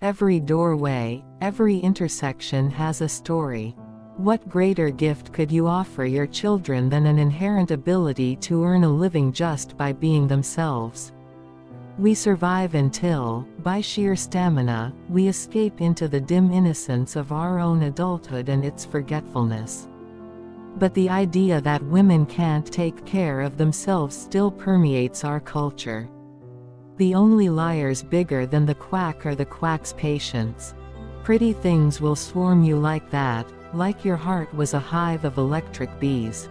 Every doorway, every intersection has a story. What greater gift could you offer your children than an inherent ability to earn a living just by being themselves? We survive until, by sheer stamina, we escape into the dim innocence of our own adulthood and its forgetfulness. But the idea that women can't take care of themselves still permeates our culture. The only liars bigger than the quack are the quack's patients. Pretty things will swarm you like that, like your heart was a hive of electric bees.